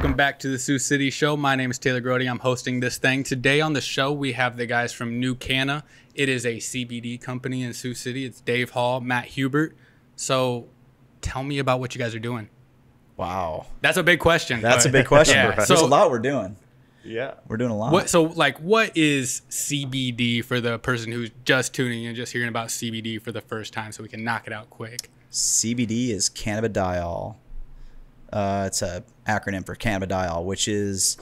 Welcome back to the Sioux City Show. My name is Taylor Grote. I'm hosting this thing. Today on the show, we have the guys from NuKana. It is a CBD company in Sioux City. It's Dave Hall, Matt Hubert. So tell me about what you guys are doing. Wow. That's a big question. That's a big question. Yeah, There's so- a lot we're doing. Yeah. We're doing a lot. What so like what is CBD for the person who's just tuning in, just hearing about CBD for the first time, so we can knock it out quick? CBD is cannabidiol. Uh, it's a acronym for cannabidiol, which is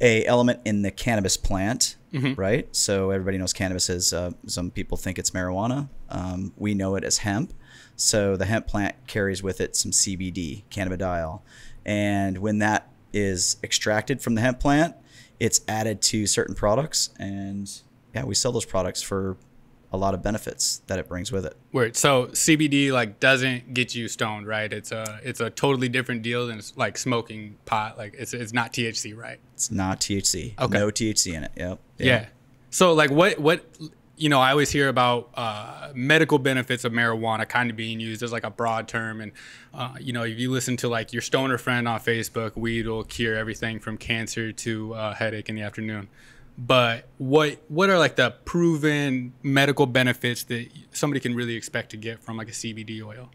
a element in the cannabis plant, right? So everybody knows cannabis is. Uh, some people think it's marijuana. Um, we know it as hemp. So the hemp plant carries with it some CBD, cannabidiol, and when that is extracted from the hemp plant, it's added to certain products, and yeah, we sell those products for a lot of benefits that it brings with it. Word. So CBD like doesn't get you stoned, right? It's a it's a totally different deal than it's like smoking pot. Like it's it's not THC, right? It's not THC. Okay. No THC in it. Yep. Yeah. So like what what you know, I always hear about uh, medical benefits of marijuana kind of being used as like a broad term, and uh, you know, if you listen to like your stoner friend on Facebook, weed will cure everything from cancer to uh, headache in the afternoon. But what what are like the proven medical benefits that somebody can really expect to get from like a CBD oil?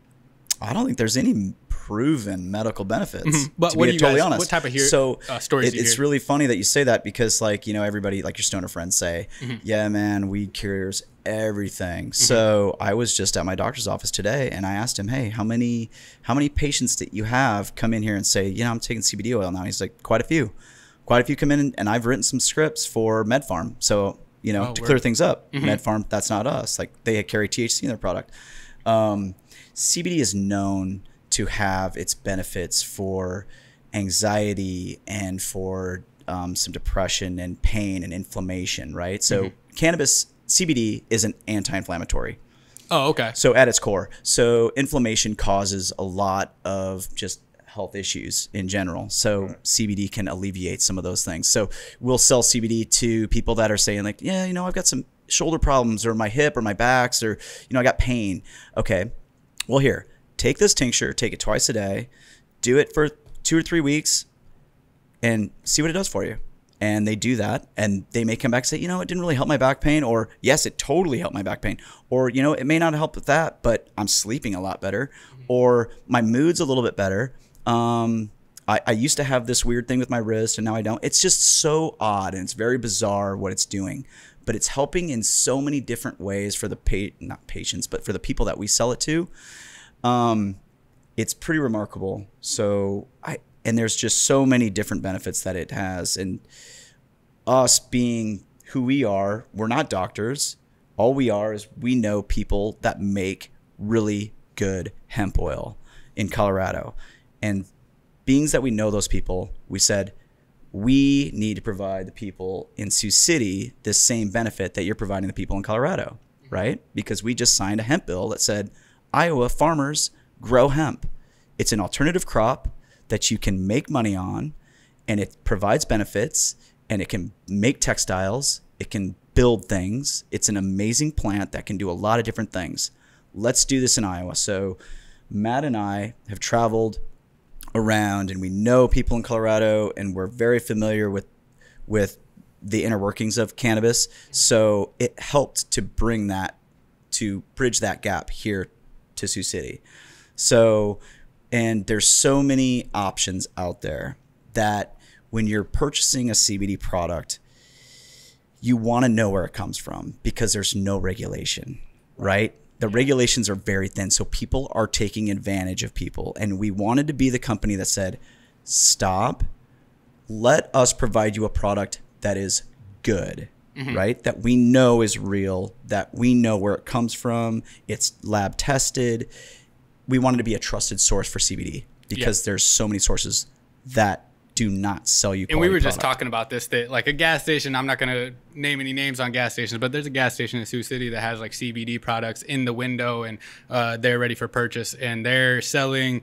I don't think there's any proven medical benefits. Mm-hmm. But to what be do you totally guys- honest. what type of hear- so uh, stories it- you it's hear? really funny that you say that because like you know everybody like your stoner friends say, Mm-hmm. yeah man, weed cures everything. So I was just at my doctor's office today and I asked him, hey, how many how many patients that you have come in here and say, you know, I'm taking CBD oil now? He's like, quite a few, quite a few come in and, I've written some scripts for MedPharm. So you know, Oh, to word. clear things up, MedPharm, that's not us. Like they carry THC in their product. Um, CBD is known to have its benefits for anxiety and for um, some depression and pain and inflammation, right? So, cannabis, CBD is an anti inflammatory. Oh, okay. So, at its core, so inflammation causes a lot of just health issues in general. So, CBD can alleviate some of those things. So, we'll sell CBD to people that are saying, like, yeah, you know, I've got some shoulder problems or my hip or my backs or, you know, I got pain. Okay. Well, here, take this tincture, take it twice a day, do it for two or three weeks, and see what it does for you. And they do that, and they may come back and say, you know, it didn't really help my back pain, or yes, it totally helped my back pain, or you know, it may not help with that, but I'm sleeping a lot better, mm-hmm. or my mood's a little bit better. Um, I, I used to have this weird thing with my wrist, and now I don't. It's just so odd, and it's very bizarre what it's doing, but it's helping in so many different ways for the pa- not patients, but for the people that we sell it to um, it's pretty remarkable. So I and there's just so many different benefits that it has, and us being who we are, we're not doctors. All we are is we know people that make really good hemp oil in Colorado, and beings that we know those people, we said we need to provide the people in Sioux City the same benefit that you're providing the people in Colorado, right? Because we just signed a hemp bill that said Iowa farmers grow hemp. It's an alternative crop that you can make money on and it provides benefits and it can make textiles, it can build things. It's an amazing plant that can do a lot of different things. Let's do this in Iowa. So Matt and I have traveled around and we know people in Colorado and we're very familiar with with the inner workings of cannabis. So it helped to bring that to bridge that gap here to Sioux City. So and there's so many options out there that when you're purchasing a CBD product, you want to know where it comes from because there's no regulation, right? The regulations are very thin, so people are taking advantage of people. And we wanted to be the company that said, stop, let us provide you a product that is good, mm-hmm. right? That we know is real, that we know where it comes from, it's lab tested. We wanted to be a trusted source for CBD because there's so many sources that do not sell you. And we were just product. talking about this that like a gas station. I'm not gonna name any names on gas stations, but there's a gas station in Sioux City that has like CBD products in the window, and uh, they're ready for purchase, and they're selling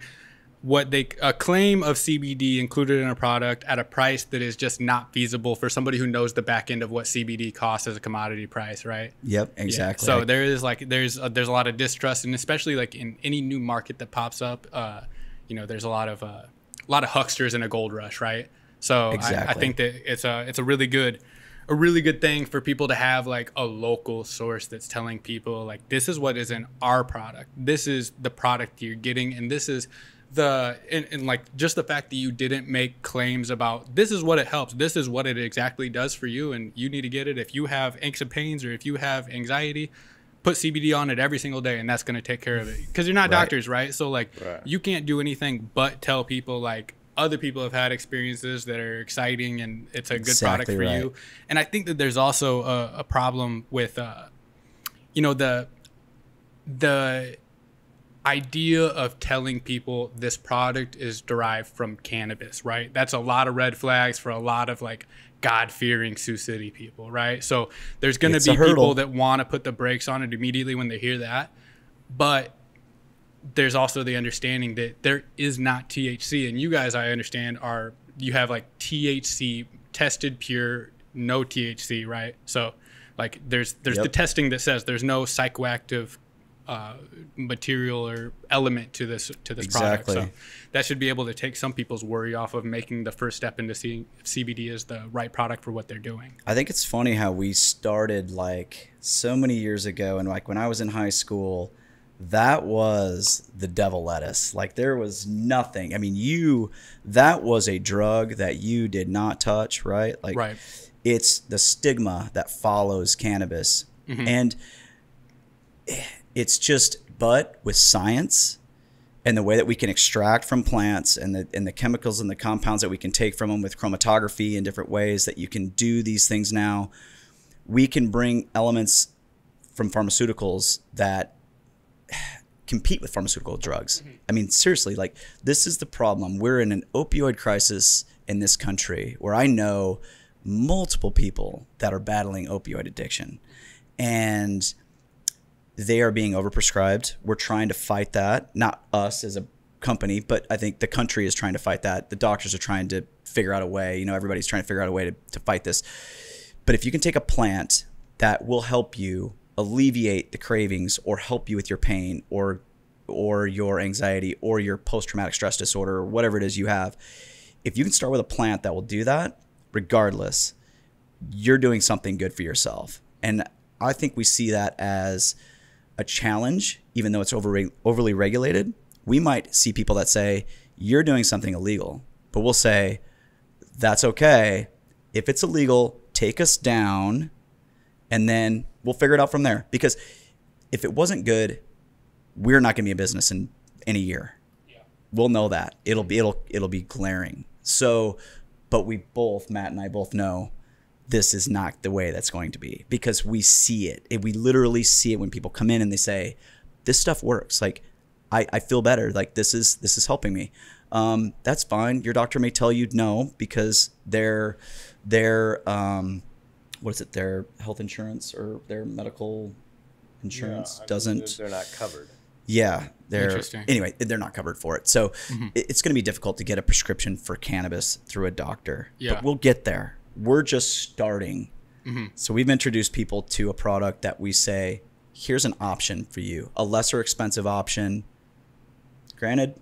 what they a claim of CBD included in a product at a price that is just not feasible for somebody who knows the back end of what CBD costs as a commodity price, right? Yep, Yeah. exactly. So there is like there's uh, there's a lot of distrust, and especially like in any new market that pops up, uh, you know, there's a lot of uh, a lot of hucksters in a gold rush, right? So I, I think that it's a it's a really good a really good thing for people to have like a local source that's telling people like this is what is in our product. This is the product you're getting, and this is the and, and like just the fact that you didn't make claims about this is what it helps this is what it exactly does for you and you need to get it if you have aches and pains or if you have anxiety put CBD on it every single day and that's going to take care of it because you're not Right. doctors right so like Right. you can't do anything but tell people like other people have had experiences that are exciting and it's a good product for right. you and I think that there's also a, a problem with uh you know the the idea of telling people this product is derived from cannabis, right? That's a lot of red flags for a lot of like God fearing Sioux City people, right? So there's going to be people that want to put the brakes on it immediately when they hear that. But there's also the understanding that there is not THC. And you guys, I understand, are you have like THC tested pure, no THC, right? So like there's there's the testing that says there's no psychoactive uh, material or element to this to this Exactly. product. So that should be able to take some people's worry off of making the first step into seeing if CBD is the right product for what they're doing. I think it's funny how we started like so many years ago, and like when I was in high school, that was the devil lettuce. Like there was nothing. I mean, you that was a drug that you did not touch, right? Like Right. it's the stigma that follows cannabis, and it's just but with science and the way that we can extract from plants and the and the chemicals and the compounds that we can take from them with chromatography and different ways that you can do these things now we can bring elements from pharmaceuticals that compete with pharmaceutical drugs. Mm-hmm. I mean, seriously, like this is the problem. We're in an opioid crisis in this country where I know multiple people that are battling opioid addiction. And they are being overprescribed. We're trying to fight that. Not us as a company, but I think the country is trying to fight that. The doctors are trying to figure out a way. You know, everybody's trying to figure out a way to, to fight this. But if you can take a plant that will help you alleviate the cravings or help you with your pain or or your anxiety or your post traumatic stress disorder or whatever it is you have, if you can start with a plant that will do that, regardless, you're doing something good for yourself. And I think we see that as a challenge, even though it's over, overly regulated. We might see people that say, You're doing something illegal. But we'll say, That's okay. If it's illegal, take us down and then we'll figure it out from there. Because if it wasn't good, we're not going to be in business in, in a year. We'll know that. It'll be it'll it'll be glaring. So, but we both, Matt and I both know this is not the way that's going to be because we see it. it. We literally see it when people come in and they say, "This stuff works." Like, I, I feel better. Like this is this is helping me. Um, that's fine. Your doctor may tell you no because their their um, what is it? Their health insurance or their medical insurance I mean, doesn't. They're not covered. Yeah, they're Interesting. anyway. They're not covered for it, so it- it's going to be difficult to get a prescription for cannabis through a doctor. Yeah. but we'll get there. We're just starting. So we've introduced people to a product that we say, here's an option for you, a lesser expensive option. Granted,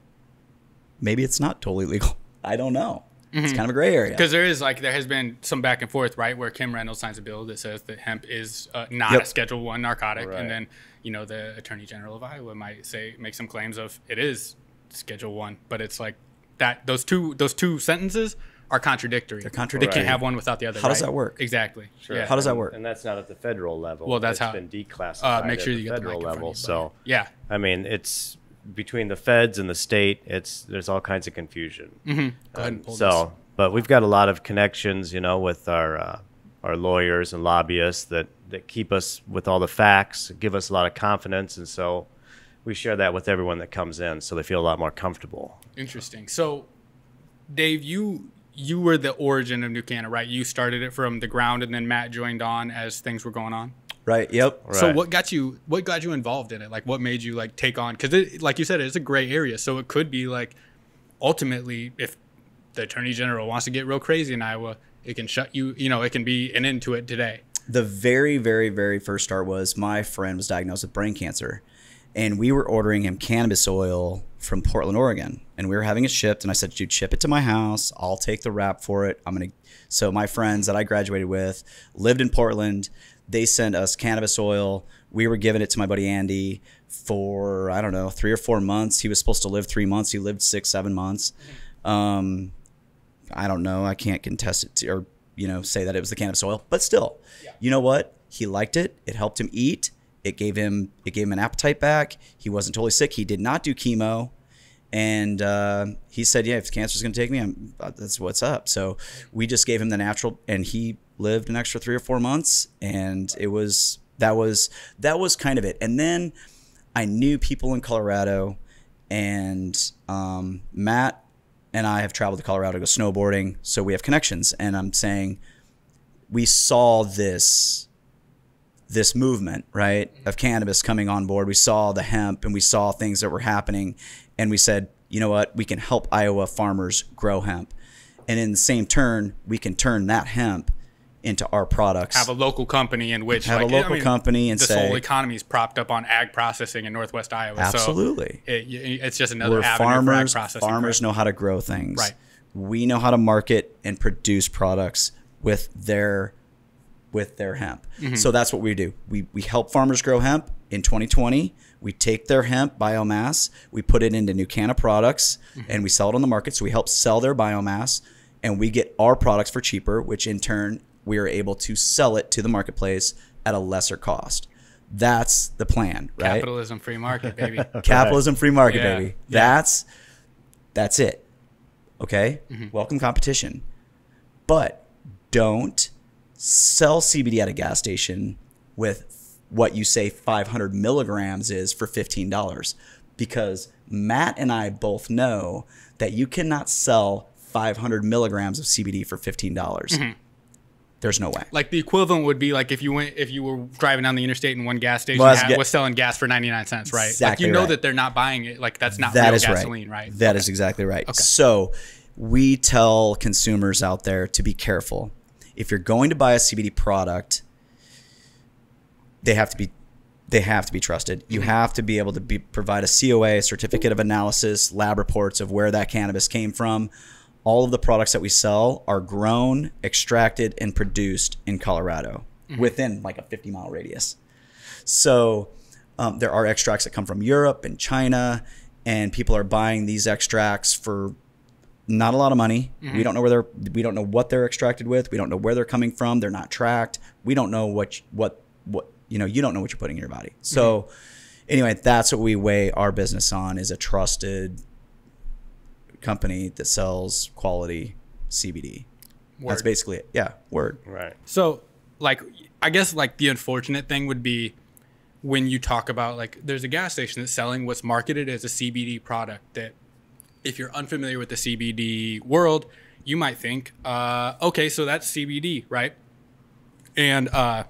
maybe it's not totally legal. I don't know. It's kind of a gray area. Because there is like there has been some back and forth, right, where Kim Reynolds signs a bill that says that hemp is uh, not Yep. a Schedule One narcotic, Right. and then you know the Attorney General of Iowa might say make some claims of it is Schedule One, but it's like that those two those two sentences are contradictory. They're contradictory. They can't have one without the other. How does that work? Exactly. Sure. Yeah. How does that work? And that's not at the federal level. Well, that's It's how- been declassified Uh, make at sure the you get federal mic in front of level. you, So, yeah. I mean, it's between the feds and the state. It's there's all kinds of confusion. Go ahead and Um, pull so, but we've got a lot of connections, you know, with our uh, our lawyers and lobbyists that that keep us with all the facts, give us a lot of confidence, and so we share that with everyone that comes in, so they feel a lot more comfortable. Interesting. So, Dave, you you were the origin of NuKana, right? You started it from the ground, and then Matt joined on as things were going on. right? Yep. Right. So what got you what got you involved in it? Like what made you like take on cuz it like you said it's a gray area. So it could be like ultimately if the attorney general wants to get real crazy in Iowa, it can shut you, you know, it can be an end to it today. the very, very, very first start was my friend was diagnosed with brain cancer, and we were ordering him cannabis oil from Portland, Oregon, and we were having it shipped. And I said, "Dude, ship it to my house. I'll take the wrap for it. I'm gonna." So my friends that I graduated with lived in Portland. They sent us cannabis oil. We were giving it to my buddy Andy for I don't know three or four months. He was supposed to live three months. He lived six, seven months. Um, I don't know. I can't contest it to, or you know say that it was the cannabis oil, but still, you know what? He liked it. It helped him eat. It gave him it gave him an appetite back. He wasn't totally sick. He did not do chemo, and uh, he said, "Yeah, if cancer's going to take me, I'm, that's what's up." So we just gave him the natural, and he lived an extra three or four months, and it was that was that was kind of it. And then I knew people in Colorado, and um, Matt and I have traveled to Colorado to go snowboarding, so we have connections. And I'm saying we saw this this movement, right, of cannabis coming on board. We saw the hemp and we saw things that were happening, and we said, you know what, we can help Iowa farmers grow hemp, and in the same turn, we can turn that hemp into our products. Have a local company in which Have a like, local company and this say- whole economy is propped up on ag processing in Northwest Iowa. Absolutely. So it, it's just another Where avenue farmers for ag processing. farmers know how to grow things. Right. We know how to market and produce products with their with their hemp. Mm-hmm. So that's what we do. We we help farmers grow hemp. In 2020, we take their hemp biomass, we put it into New NuKana products, Mm-hmm. and we sell it on the market. So we help sell their biomass, and we get our products for cheaper, which in turn we are able to sell it to the marketplace at a lesser cost. That's the plan, right? Capitalism, free market, baby. capitalism free market Yeah. baby Yeah. that's that's it okay Mm-hmm. welcome competition but don't sell cbd at a gas station with what you say 500 milligrams is for $15 because matt and i both know that you cannot sell 500 milligrams of cbd for $15 Mm-hmm. there's no way like the equivalent would be like if you went if you were driving down the interstate and one gas station Well, had- was selling gas for 99 cents right like you know right. that they're not buying it like that's not That real is gasoline right. right, That is exactly right. So we tell consumers out there to be careful. If you're going to buy a CBD product, they have to be they have to be trusted. You have to be able to be provide a COA, a certificate of analysis, lab reports of where that cannabis came from. All of the products that we sell are grown, extracted, and produced in Colorado within like a 50 mile radius. So um, there are extracts that come from Europe and China, and people are buying these extracts for not a lot of money. We mm-hmm. don't know where they're we don't know what they're extracted with. We don't know where they're coming from. They're not tracked. We don't know what what what you know. You don't know what you're putting in your body. So mm-hmm. anyway, that's what we weigh our business on is a trusted company that sells quality CBD. That's basically it. Yeah, word. Right. So, like, I guess like the unfortunate thing would be when you talk about like there's a gas station that's selling what's marketed as a CBD product that if you're unfamiliar with the CBD world, you might think, uh, okay, so that's CBD, right? And uh,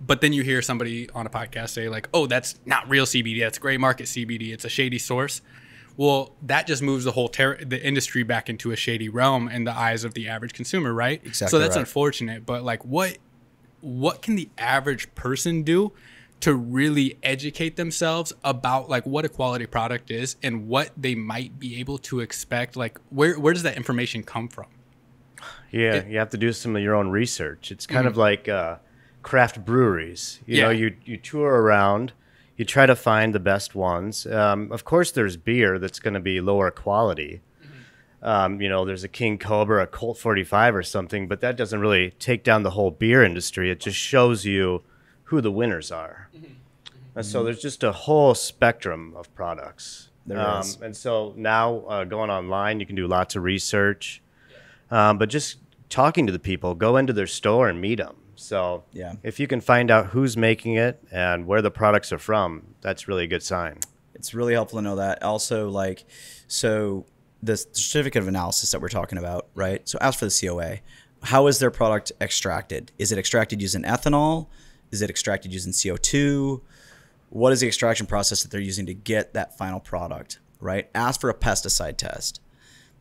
but then you hear somebody on a podcast say like, oh, that's not real CBD. That's gray market CBD. It's a shady source. Well, that just moves the whole ter- the industry back into a shady realm in the eyes of the average consumer, right? Exactly So that's right. unfortunate, but like what what can the average person do to really educate themselves about like what a quality product is and what they might be able to expect like where where does that information come from? Yeah, you have to do some of your own research. It's kind of like uh, craft breweries. You know, you you tour around, you try to find the best ones. Um, of course, there's beer that's going to be lower quality. Um, you know, there's a King Cobra, a Colt 45 or something, but that doesn't really take down the whole beer industry. It just shows you who the winners are. And so there's just a whole spectrum of products. There um, is. And so now uh, going online, you can do lots of research. Um, but just talking to the people, go into their store and meet them. So Yeah. if you can find out who's making it and where the products are from, that's really a good sign. it's really helpful to know that. Also, like, so the certificate of analysis that we're talking about, right? So, ask for the COA. How is their product extracted? Is it extracted using ethanol? Is it extracted using CO2? What is the extraction process that they're using to get that final product, right? Ask for a pesticide test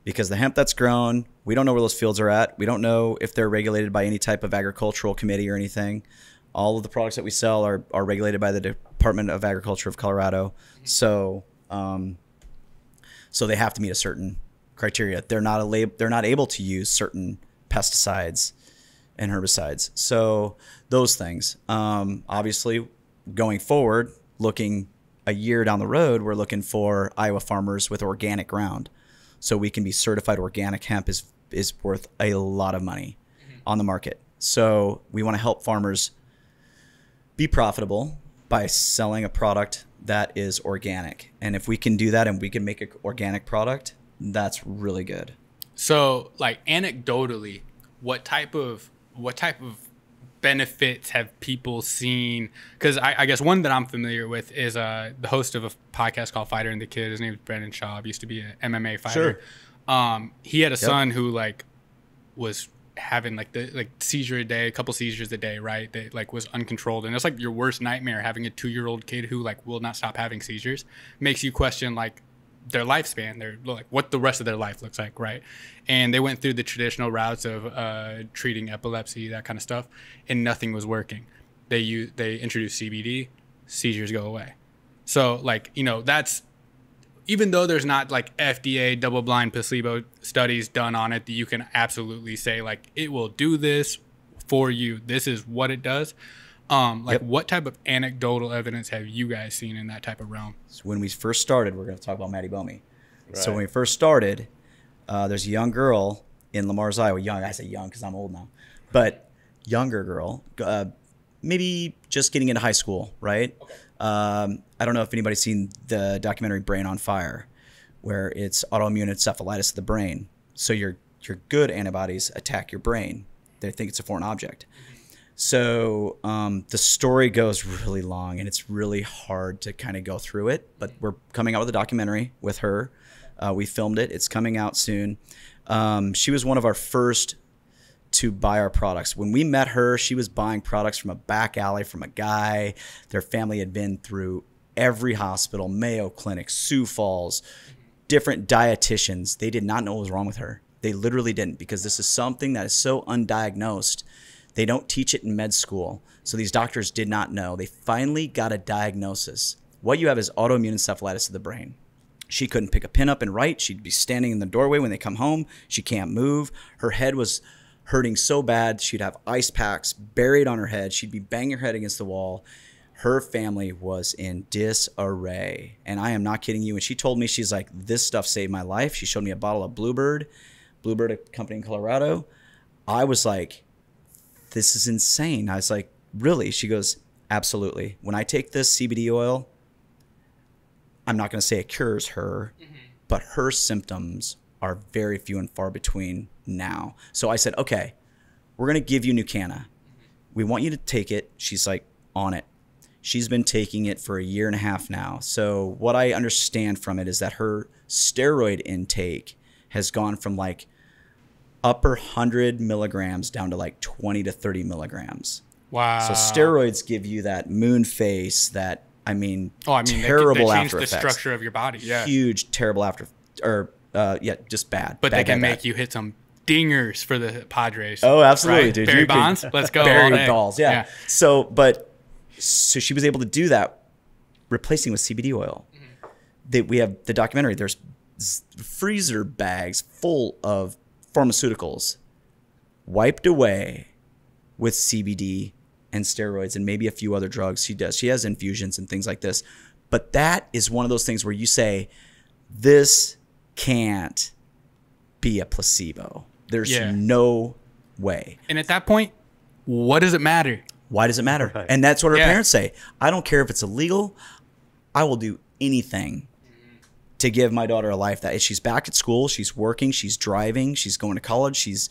because the hemp that's grown, we don't know where those fields are at. We don't know if they're regulated by any type of agricultural committee or anything. All of the products that we sell are, are regulated by the Department of Agriculture of Colorado. So um, so they have to meet a certain criteria. They're not a lab, they're not able to use certain pesticides and herbicides. So those things. Um, obviously, going forward, looking a year down the road, we're looking for Iowa farmers with organic ground, so we can be certified organic hemp is is worth a lot of money on the market. So we want to help farmers be profitable by selling a product that is organic. And if we can do that and we can make an organic product, that's really good. So, like anecdotally, what type of what type of benefits have people seen? Because I, I, guess one that I'm familiar with is uh, the host of a podcast called Fighter and the Kid. His name is Brendan Schaub. Used to be an MMA fighter. Sure. Um, he had a yep. son who like was having like the like seizure a day, a couple seizures a day, right? That like was uncontrolled, and it's like your worst nightmare having a two year old kid who like will not stop having seizures. Makes you question like their lifespan, their like what the rest of their life looks like, right? And they went through the traditional routes of uh, treating epilepsy, that kind of stuff, and nothing was working. They use they introduced CBD, seizures go away. So like you know that's even though there's not like FDA double blind placebo studies done on it that you can absolutely say like it will do this for you. This is what it does. Um, like, yep. what type of anecdotal evidence have you guys seen in that type of realm? So when we first started, we're going to talk about Maddie Bomey. Right. So when we first started, uh, there's a young girl in Le Mars Iowa. Young, I say young because I'm old now, but younger girl, uh, maybe just getting into high school, right? Okay. Um, I don't know if anybody's seen the documentary Brain on Fire, where it's autoimmune encephalitis of the brain. So your your good antibodies attack your brain. They think it's a foreign object. So um, the story goes really long and it's really hard to kind of go through it. But we're coming out with a documentary with her. Uh, we filmed it. It's coming out soon. Um, she was one of our first to buy our products. When we met her, she was buying products from a back alley from a guy. Their family had been through every hospital, Mayo Clinic, Sioux Falls, different dietitians. They did not know what was wrong with her. They literally didn't because this is something that is so undiagnosed they don't teach it in med school. So these doctors did not know. They finally got a diagnosis. What you have is autoimmune encephalitis of the brain. She couldn't pick a pin up and write. She'd be standing in the doorway when they come home. She can't move. Her head was hurting so bad. She'd have ice packs buried on her head. She'd be banging her head against the wall. Her family was in disarray. And I am not kidding you. And she told me, she's like, this stuff saved my life. She showed me a bottle of Bluebird, Bluebird, a company in Colorado. I was like, this is insane. I was like, really? She goes, absolutely. When I take this CBD oil, I'm not going to say it cures her, mm-hmm. but her symptoms are very few and far between now. So I said, okay, we're going to give you NuKana. Mm-hmm. We want you to take it. She's like, on it. She's been taking it for a year and a half now. So what I understand from it is that her steroid intake has gone from like upper 100 milligrams down to like 20 to 30 milligrams. Wow. So steroids give you that moon face, that I mean, oh, I mean, terrible they, they change after the structure of your body. Yeah. Huge, terrible after, or uh, yeah, just bad. But bad, they can bad, make bad. you hit some dingers for the Padres. Oh, absolutely, right? dude. Barry you Bonds, let's go. Barry balls, yeah. yeah. So, but so she was able to do that, replacing with CBD oil. Mm-hmm. That we have the documentary. There's freezer bags full of pharmaceuticals wiped away with CBD and steroids and maybe a few other drugs she does. She has infusions and things like this. But that is one of those things where you say, this can't be a placebo. There's yeah. no way. And at that point, what does it matter? Why does it matter? Right. And that's what her yeah. parents say. I don't care if it's illegal. I will do anything to give my daughter a life that she's back at school, she's working, she's driving, she's going to college, she's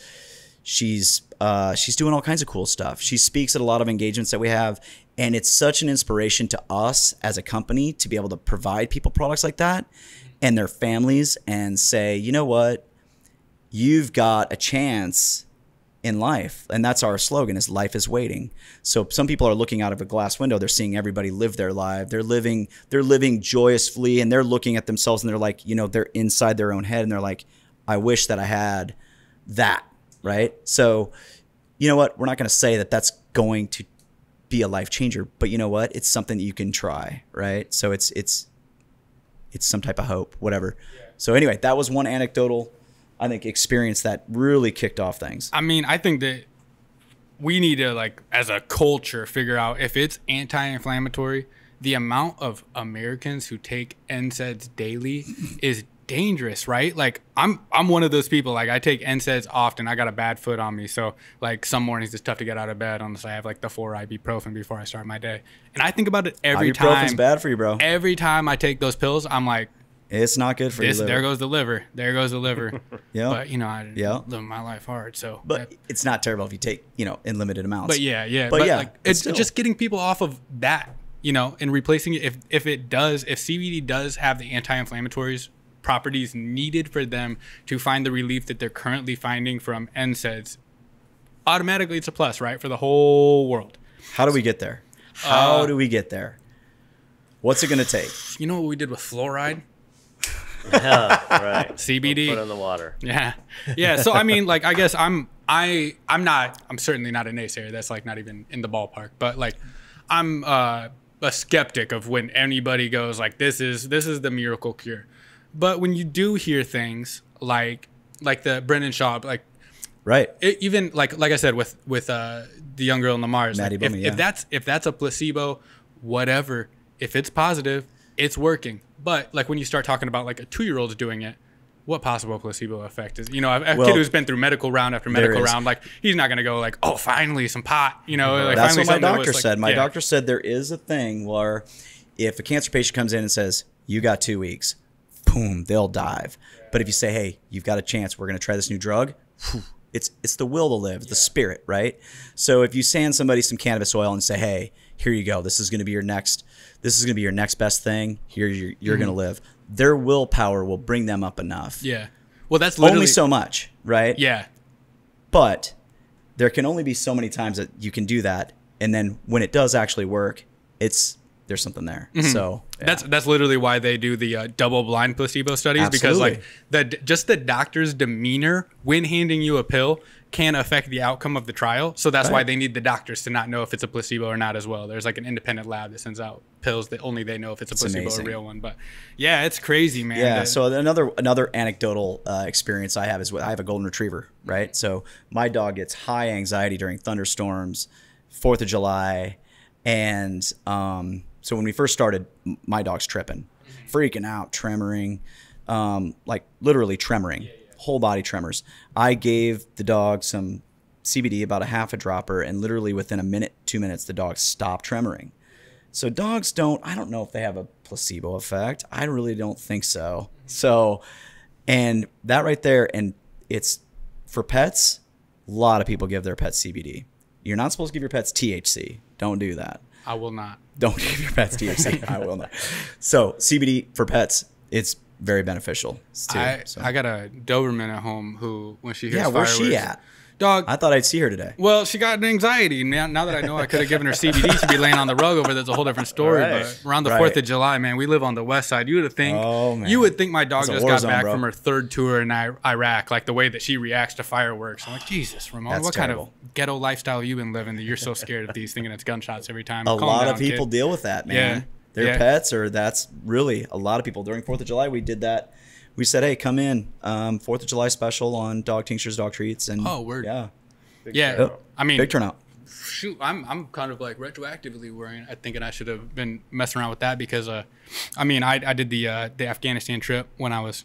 she's uh, she's doing all kinds of cool stuff. She speaks at a lot of engagements that we have, and it's such an inspiration to us as a company to be able to provide people products like that and their families and say, you know what, you've got a chance in life and that's our slogan is life is waiting. So some people are looking out of a glass window. They're seeing everybody live their life. They're living they're living joyously and they're looking at themselves and they're like you know they're inside their own head and they're like i wish that i had that right? So you know what? We're not going to say that that's going to be a life changer but you know what? It's something that you can try right? So it's it's it's some type of hope, whatever. So anyway, that was one anecdotal, I think, experience that really kicked off things. I mean, I think that we need to like as a culture figure out if it's anti-inflammatory. The amount of Americans who take NSAIDs daily is dangerous, right? Like I'm I'm one of those people. Like I take NSAIDs often. I got a bad foot on me, so like some mornings it's tough to get out of bed unless I have like the four ibuprofen before I start my day. And I think about it every Ibuprofen's time. bad for you, bro. Every time I take those pills, I'm like, It's not good for this you. there goes the liver, there goes the liver. Yeah. But you know, I Yeah. live my life hard, so. But it's not terrible if you take, you know, in limited amounts. But yeah, yeah. But But, yeah, like but it's still. just getting people off of that, you know, and replacing it if if it does, if CBD does have the anti-inflammatories properties needed for them to find the relief that they're currently finding from NSAIDs, automatically it's a plus, right, for the whole world. How do we get there? How Uh, do we get there? What's it going to take? You know what we did with fluoride? Yeah, right. CBD. Put in the water. Yeah, yeah. So I mean, like, I guess I'm I I'm not I'm certainly not a naysayer. That's like not even in the ballpark. But like, I'm uh, a skeptic of when anybody goes like, this is this is the miracle cure. But when you do hear things like like the Brendan Schaub, like Right. it, even like like I said with with uh, the young girl in the Mars, Maddie like, if, yeah. if that's if that's a placebo, whatever. If it's positive, it's working. But like when you start talking about like a two year old doing it, what possible placebo effect is? You know, a, a Well, kid who's been through medical round after medical round, like he's not gonna go like, oh, finally some pot. You know, like That's finally what my doctor was, like- said. My yeah. doctor said there is a thing where if a cancer patient comes in and says, You got two weeks, boom, they'll dive. But if you say, Hey, you've got a chance, we're going to try this new drug, whew, it's, it's the will to live, the spirit, right? So if you sand somebody some cannabis oil and say, Hey, here you go, this is going to be your next, this is going to be your next best thing, here you're, you're going to live, their willpower will bring them up enough. Mm-hmm. Yeah. Well, that's literally Only so much, right? Yeah. but there can only be so many times that you can do that and then when it does actually work it's there's something there Mm-hmm. so yeah. That's that's literally why they do the uh, double blind placebo studies because like the just the doctor's demeanor when handing you a pill can affect the outcome of the trial. So that's why they need the doctors to not know if it's a placebo or not as well. There's like an independent lab that sends out pills that only they know if it's a placebo amazing. or a real one. But yeah, it's crazy, man. yeah that- so another another anecdotal uh, experience i have is with, i have a golden retriever right so my dog gets high anxiety during thunderstorms fourth of july and um, so when we first started my dog's tripping freaking out tremoring um, like literally tremoring whole body tremors i gave the dog some cbd about a half a dropper and literally within a minute two minutes the dog stopped tremoring so dogs don't I don't know if they have a placebo effect. I really don't think so. So and that right there and it's for pets, a lot of people give their pets CBD. You're not supposed to give your pets THC. Don't do that. I will not. Don't give your pets THC. I will not. So CBD for pets, it's very beneficial too. I, so. I got a Doberman at home who when she hears yeah, where's she at? Dog, I thought I'd see her today. Well, she got an anxiety. Now, now that I know I could have given her CBD, she'd be laying on the rug over. there. That's a whole different story. Right. But around the Right. Fourth of July, man, we live on the west side. You would think, Oh, man. you would think my dog That's just got zone, back bro. from her third tour in I- Iraq, like the way that she reacts to fireworks. I'm like, Jesus, Ramon, That's what terrible. kind of ghetto lifestyle you been living that you're so scared of these, thinking it's gunshots every time? a Calm lot down, of people kid. deal with that, man. Yeah. Their Yeah. pets, or that's really a lot of people. During Fourth of July, we did that. We said, "Hey, come in, um, Fourth of July special on dog tinctures, dog treats." And Oh, word. yeah, Yeah, turnout. I mean, big turnout. shoot, I'm I'm kind of like retroactively worrying. I thinking I should have been messing around with that because, uh, I mean, I I did the uh, the Afghanistan trip when I was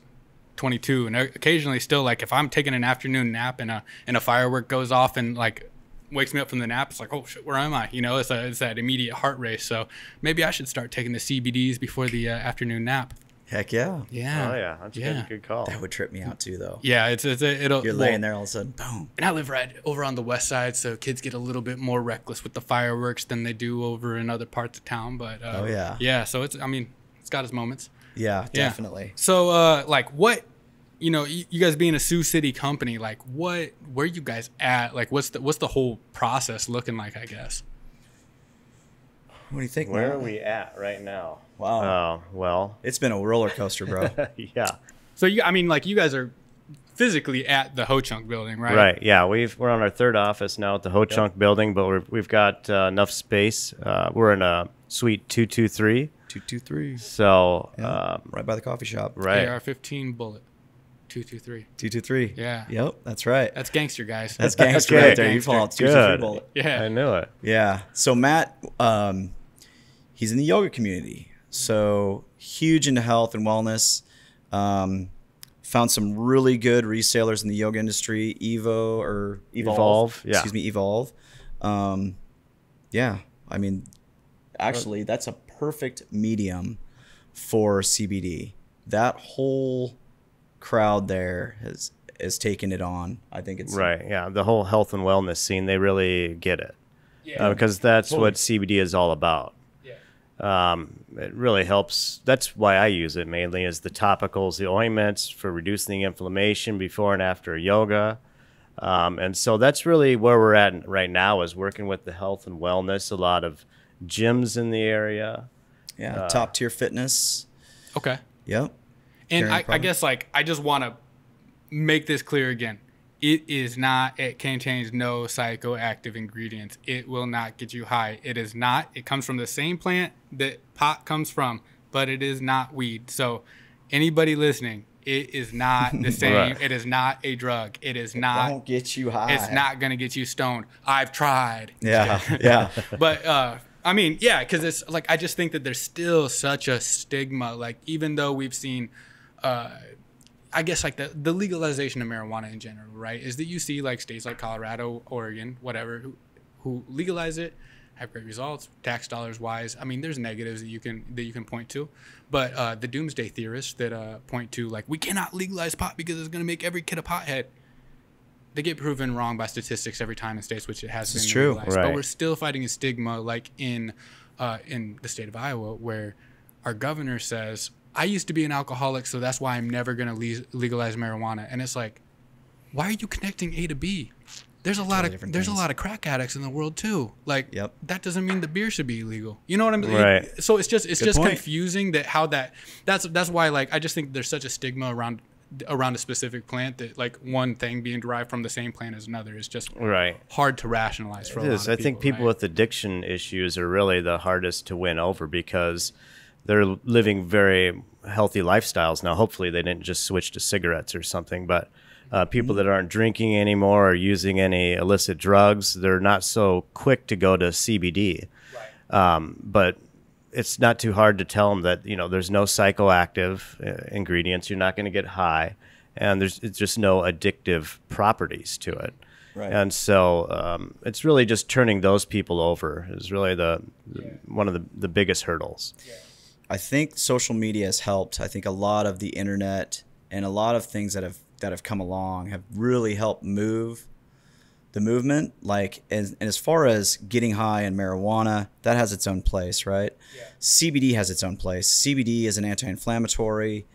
22, and occasionally still like if I'm taking an afternoon nap and a and a firework goes off and like wakes me up from the nap, it's like oh shit, where am I? You know, it's a, it's that immediate heart race. So maybe I should start taking the CBDs before the uh, afternoon nap. Heck yeah, Yeah. Oh yeah, that's yeah. good. Good call. that would trip me out too, though. Yeah, it's, it's a, it'll. You're well, laying there all of a sudden, boom. And I live right over on the west side, so kids get a little bit more reckless with the fireworks than they do over in other parts of town. But uh, Oh, yeah. yeah. So it's, I mean, it's got its moments. Yeah, Yeah. definitely. So, uh, like, what, you know, you, you guys being a Sioux City company, like, what, where you guys at? Like, what's the what's the whole process looking like? I guess. What do you think? Where man? are we at right now? Wow, Oh well, it's been a roller coaster, bro. yeah. So you, I mean, like, you guys are physically at the Ho Chunk building, right? Right. Yeah. We've we're on our third office now at the Ho Chunk building, but we're, we've got uh, enough space. Uh, we're in a suite two two three. Two two three. So Yeah. um, right by the coffee shop. right, AR-15 bullet, two two three. Two two three. Yeah. Yep. That's right. That's gangster, guys. That's gangster Okay. right there. You fall out two two three good. bullet. Yeah. I knew it. Yeah. So Matt, um, he's in the yoga community. So huge into health and wellness. Um, found some really good resellers in the yoga industry. Evo or Evolve. Evolve, yeah. Excuse me, Evolve. Um, yeah. I mean, actually, that's a perfect medium for CBD. That whole crowd there has has taken it on. I think it's Right. Yeah. The whole health and wellness scene, they really get it. Yeah. because that's Totally. what CBD is all about. Yeah. Um, it really helps. That's why I use it mainly is the topicals, the ointments for reducing the inflammation before and after yoga. Um, and so that's really where we're at right now is working with the health and wellness. A lot of gyms in the area. Yeah. Top tier fitness. Okay. Yep. And I, I guess like I just want to make this clear again. It is not. It contains no psychoactive ingredients. It will not get you high. It is not. It comes from the same plant that pot comes from, but it is not weed. So, anybody listening, it is not the same. Right. It is not a drug. It is not. Won't get you high. It's not gonna get you stoned. I've tried. Yeah. Yeah. but uh i mean yeah because it's like i just think that there's still such a stigma like even though we've seen uh i guess like the, the legalization of marijuana in general right is that you see like states like colorado oregon whatever who, who legalize it have great results tax dollars wise i mean there's negatives that you can that you can point to but uh, the doomsday theorists that uh, point to like we cannot legalize pot because it's going to make every kid a pothead they get proven wrong by statistics every time in states which it has This been true. legalized. Right. But we're still fighting a stigma like in uh, in the state of Iowa where our governor says, "I used to be an alcoholic, so that's why I'm never going to le- legalize marijuana." And it's like, why are you connecting A to B? There's a lot Totally of there's things. a lot of crack addicts in the world too. Like Yep. that doesn't mean the beer should be illegal. You know what I'm saying? Right. So it's just it's Good just point. confusing that how that that's that's why like I just think there's such a stigma around around a specific plant that like one thing being derived from the same plant as another is just Right. hard to rationalize for a It lot is. of I think people right? with addiction issues are really the hardest to win over because they're living very healthy lifestyles now. Hopefully, they didn't just switch to cigarettes or something. But uh, people that aren't drinking anymore or using any illicit drugs, they're not so quick to go to CBD. Um, but it's not too hard to tell them that you know there's no psychoactive uh, ingredients. You're not going to get high, and there's it's just no addictive properties to it. Right. And so um, it's really just turning those people over is really the, the one of the, the biggest hurdles. I think social media has helped. I think a lot of the internet and a lot of things that have that have come along have really helped move the movement. Like, and, and as far as getting high and marijuana, that has its own place, right? CBD has its own place. CBD is an anti-inflammatory.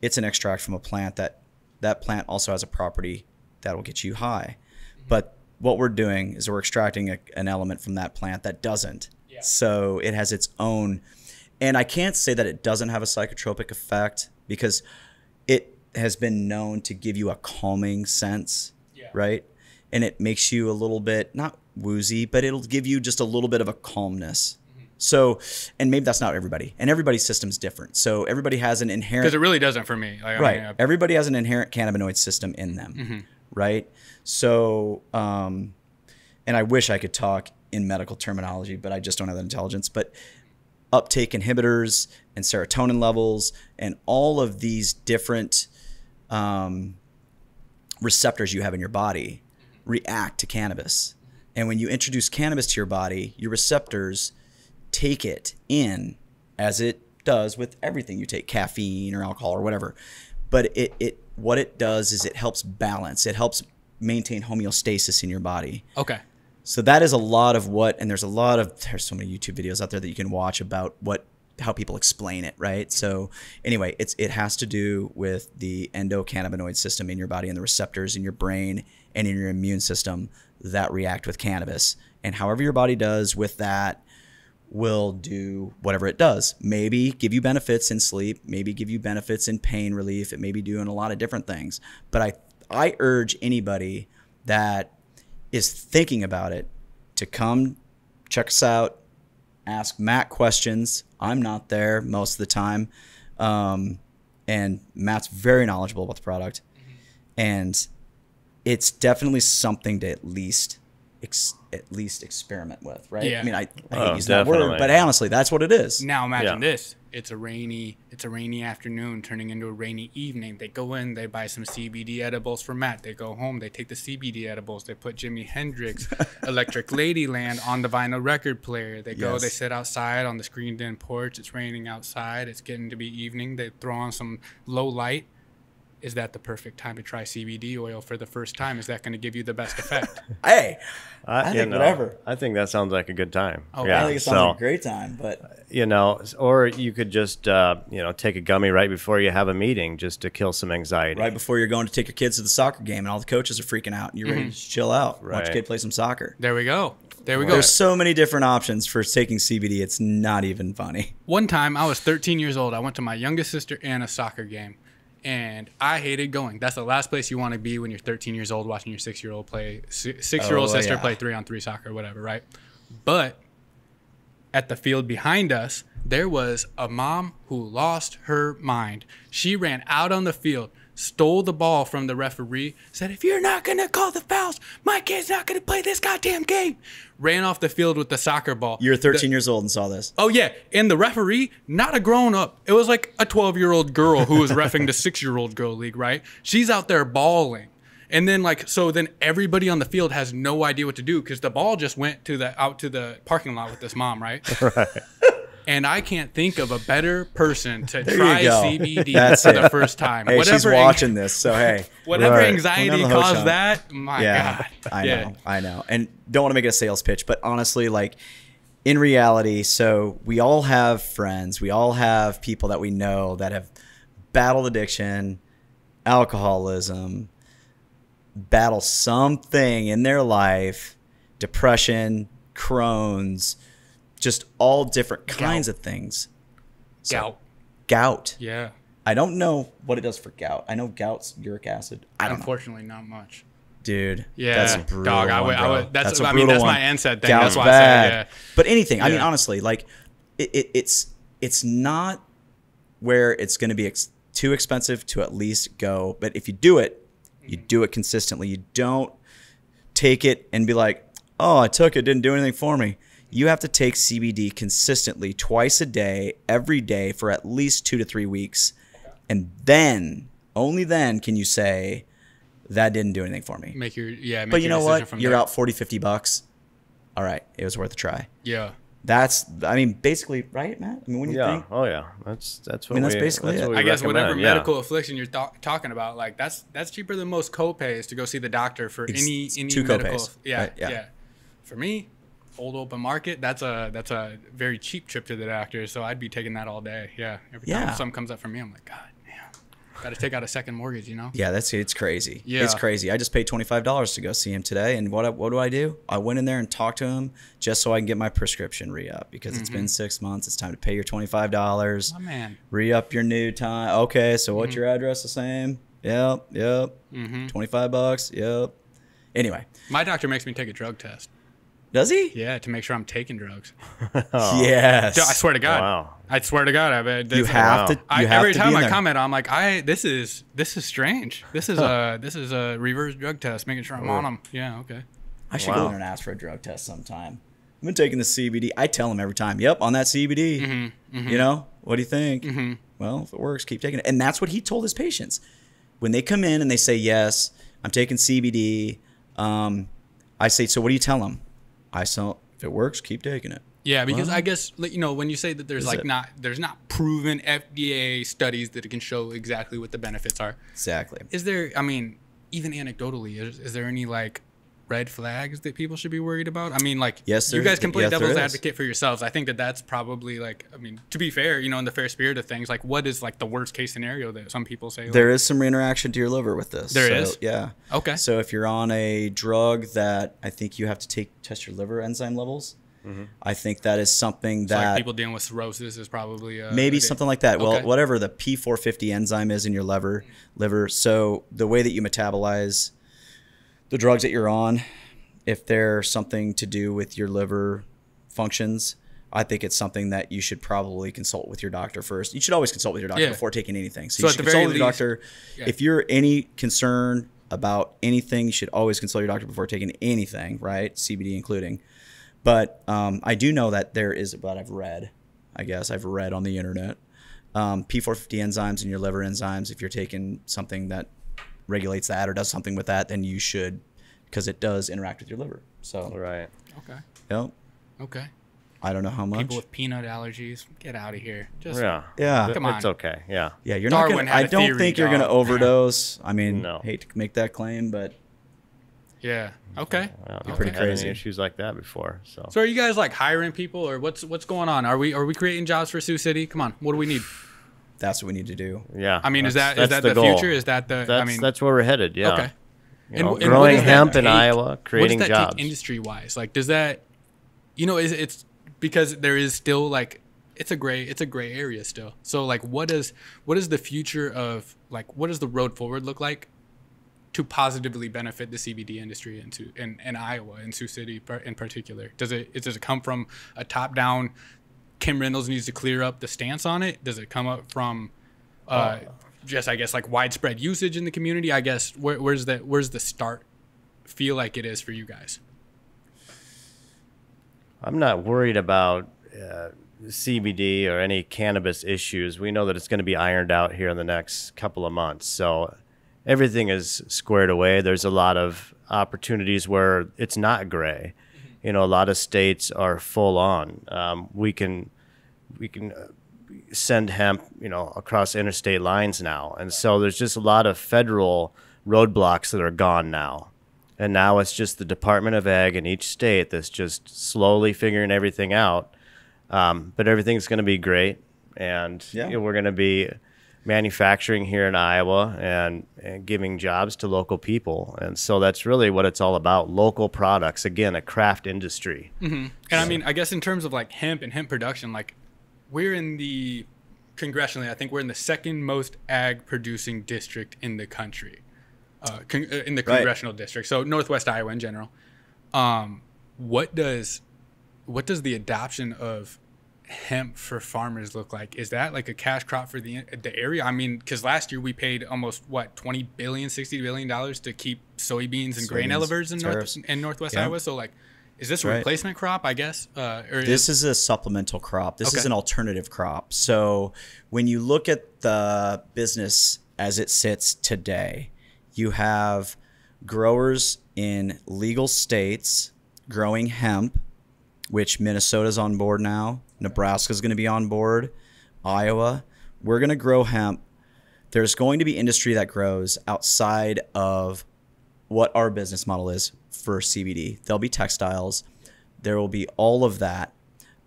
It's an extract from a plant that that plant also has a property that will get you high. Mm-hmm. But what we're doing is we're extracting a, an element from that plant that doesn't. So it has its own and I can't say that it doesn't have a psychotropic effect because it has been known to give you a calming sense, Yeah. right? And it makes you a little bit not woozy, but it'll give you just a little bit of a calmness. So, and maybe that's not everybody, and everybody's system's different. So everybody has an inherent because it really doesn't for me. Like, I right. mean, uh, Everybody has an inherent cannabinoid system in them, right? So, um, and I wish I could talk in medical terminology, but I just don't have the intelligence. But uptake inhibitors and serotonin levels and all of these different um, receptors you have in your body react to cannabis. And when you introduce cannabis to your body, your receptors take it in as it does with everything you take, caffeine or alcohol or whatever. But it, it what it does is it helps balance. It helps maintain homeostasis in your body. okay. So that is a lot of what, and there's a lot of there's so many YouTube videos out there that you can watch about what how people explain it, right? So anyway, it's it has to do with the endocannabinoid system in your body and the receptors in your brain and in your immune system that react with cannabis, and however your body does with that will do whatever it does. Maybe give you benefits in sleep, maybe give you benefits in pain relief. It may be doing a lot of different things. But I I urge anybody that is thinking about it to come check us out ask Matt questions. I'm not there most of the time. Um, and Matt's very knowledgeable about the product. And it's definitely something to at least ex- at least experiment with, right? Yeah. I mean, I, I Oh, hate using that word, but honestly, that's what it is. Now imagine Yeah. this: it's a rainy, it's a rainy afternoon turning into a rainy evening. They go in, they buy some CBD edibles for Matt. They go home, they take the CBD edibles. They put Jimi Hendrix, Electric Ladyland on the vinyl record player. They go, Yes. they sit outside on the screened-in porch. It's raining outside. It's getting to be evening. They throw on some low light. Is that the perfect time to try CBD oil for the first time? Is that going to give you the best effect? Hey, I, I think know, whatever. I think that sounds like a good time. Oh, yeah. I think it sounds so, like a great time, but you know, or you could just, uh, you know, take a gummy right before you have a meeting just to kill some anxiety. right before you're going to take your kids to the soccer game and all the coaches are freaking out and you're ready to chill out, watch your kid play some soccer. there we go. There we go. There's so many different options for taking CBD. It's not even funny. One time I was 13 years old. I went to my youngest sister and a soccer game, and I hated going. That's the last place you want to be when you're 13 years old watching your six year old play six year old Oh, sister yeah. play three on three soccer, or whatever, right? But at the field behind us, there was a mom who lost her mind. She ran out on the field, stole the ball from the referee, said, If you're not going to call the fouls, my kid's not going to play this goddamn game. Ran off the field with the soccer ball. You're The- 13 years old and saw this. Oh yeah, and the referee, not a grown up. It was like a 12 year old girl who was refing the six year old girl league, right? She's out there bawling. And then like so then everybody on the field has no idea what to do because the ball just went to the out to the parking lot with this mom, right? Right. And I can't think of a better person to There try. CBD That's for it. the first time. Hey, she's ang- watching this, so hey. whatever Right. anxiety Don't have the hook caused that, my yeah, God. I yeah. know, I know, and don't want to make it a sales pitch, but honestly, like in reality, so we all have friends, we all have people that we know that have battled addiction, alcoholism, battle something in their life, depression, Crohn's, just all different kinds of things. So, Gout. Gout. Yeah. I don't know what it does for gout. I know gout's uric acid. I don't know. Unfortunately, not much. Dude, Yeah, that's a brutal dog, I one, would- I would- that's- a I mean, that's one. my NSAID thing. That's why I said, yeah. But anything, I mean, honestly, like it, it, it's it's not where it's going to be ex- too expensive to at least go. But if you do it, you mm-hmm. do it consistently. You don't take it and be like, "Oh, I took it, didn't do anything for me." You have to take CBD consistently, twice a day, every day for at least two to three weeks, and then only then can you say that didn't do anything for me. Make your yeah. Make But you your know what? From You're there. out 40, 50 bucks. All right, it was worth a try. Yeah. That's, I mean, basically, right, Matt? I mean, when you Yeah. think, Oh yeah. That's that's what mean, that's we, basically that's it. what we I guess whatever yeah. medical affliction you're th- talking about, like that's that's cheaper than most copays to go see the doctor for It's- any it's any two medical. copays, Yeah, right, yeah. yeah, For me, old open market, that's a that's a very cheap trip to the doctor. So I'd be taking that all day. Yeah. Every Yeah. time something comes up for me, I'm like, God, man, got to take out a second mortgage. You know. yeah, that's it's crazy. Yeah. It's crazy. I just paid twenty five dollars to go see him today, and what what do I do? I went in there and talked to him just so I can get my prescription re up because it's Mm-hmm. been six months. It's time to pay your twenty five dollars, My man. re up your new time. Okay, so what's your address? The same? Yep, yep. Mm-hmm. Twenty five bucks. Yep. Anyway, My doctor makes me take a drug test. Does he? Yeah, to make sure I'm taking drugs. Yes. I swear to God. Wow. I swear to God, I bet You have wow. to. You I, have every to time be in I there. comment, I'm like, I this is this is strange. This is a this is a reverse drug test, making sure I'm on them. Yeah, okay. I should go Wow. in there and ask for a drug test sometime. I've been taking the CBD. I tell them every time, "Yep, on that CBD." Mm-hmm, You know, what do you think? Well, if it works, keep taking it. And that's what he told his patients when they come in and they say, "Yes, I'm taking CBD." Um, I say, "So what do you tell them?" I say, "If it works, keep taking it." Yeah, because Well, I guess you know when you say that there's like it? not there's not proven FDA studies that can show exactly what the benefits are. Exactly. Is there? I mean, even anecdotally, is, is there any like red flags that people should be worried about? I mean, like Yes, you guys can play yes, devil's advocate for yourselves. I think that that's probably like I mean to be fair, you know, in the fair spirit of things, like what is like the worst case scenario that some people say? like- There is some reinteraction to your liver with this. There There is? is. Yeah. Okay. So if you're on a drug that I think you have to take test your liver enzyme levels, I think that is something So, that like people dealing with cirrhosis is probably uh, maybe a- something like that. Well, whatever the P450 enzyme is in your liver, liver. So the way that you metabolize the drugs that you're on, if they're something to do with your liver functions, I think it's something that you should probably consult with your doctor first. You should always consult with your doctor Yeah. before taking anything. So, So you should consult with your least- doctor. Yeah. If you're any concern about anything, you should always consult your doctor before taking anything, right? CBD including. But um, I do know that there is what I've read. I guess I've read on the internet. Um, P450 enzymes in your liver enzymes. If you're taking something that regulates that or does something with that, then you should, because it does interact with your liver. So, Right. Okay. yep. Okay. I don't know how much. People with peanut allergies, get out of here. Just Yeah. Yeah. Come on. It's okay. Yeah. Yeah, you're Darwin not gonna. had I a don't theory, think you're gonna overdose. I mean, No. hate to make that claim, but yeah. Okay. Yeah, You're I've pretty had any crazy. issues like that before. So. So are you guys like hiring people or what's what's going on? Are we are we creating jobs for Sioux City? Come on. What do we need? That's what we need to do. yeah. I mean, is that's- that that's the, future? Is that the That's I mean that's where we're headed. Yeah. Okay. You know, and growing does that hemp in Iowa, creating what does that jobs. take industry wise? Like does that you know, is it's because there is still like it's a gray it's a gray area still. So like what is what is the future of like what does the road forward look like to positively benefit the CBD industry into in, in Iowa in Sioux City in particular? Does it does it come from a top down Kim Reynolds needs to clear up the stance on it? Does it come up from uh, just I guess like widespread usage in the community? I guess where, where's the where's the start feel like it is for you guys? I'm not worried about uh, CBD or any cannabis issues. We know that it's going to be ironed out here in the next couple of months. So everything is squared away. There's a lot of opportunities where it's not gray. You know, a lot of states are full on. Um, we can we can uh, send hemp, you know, across interstate lines now, and so there's just a lot of federal roadblocks that are gone now. And now it's just the Department of Ag in each state that's just slowly figuring everything out. Um, but everything's going to be great, and Yeah. you know, we're going to be manufacturing here in Iowa and, and giving jobs to local people. And so that's really what it's all about: local products. Again, a craft industry. And I mean, I guess in terms of like hemp and hemp production, like we're in the congressionally, I think we're in the second most ag producing district in the country, uh, con- uh, in the Right. congressional district. So Northwest Iowa in general. Um, what does what does the adoption of hemp for farmers look like? Is that like a cash crop for the the area? I mean, because last year we paid almost what 20 billion, 60 billion dollars to keep soybeans and grain Soybeans, elevers in North in Northwest Yeah. Iowa. So like, is this a Right. replacement crop? I guess. Uh, or This is a supplemental crop. This is an alternative crop. So when you look at the business as it sits today, you have growers in legal states growing hemp, which Minnesota's on board now. Nebraska's going to be on board. Iowa, we're going to grow hemp. There's going to be industry that grows outside of what our business model is for CBD. There'll be textiles. There will be all of that.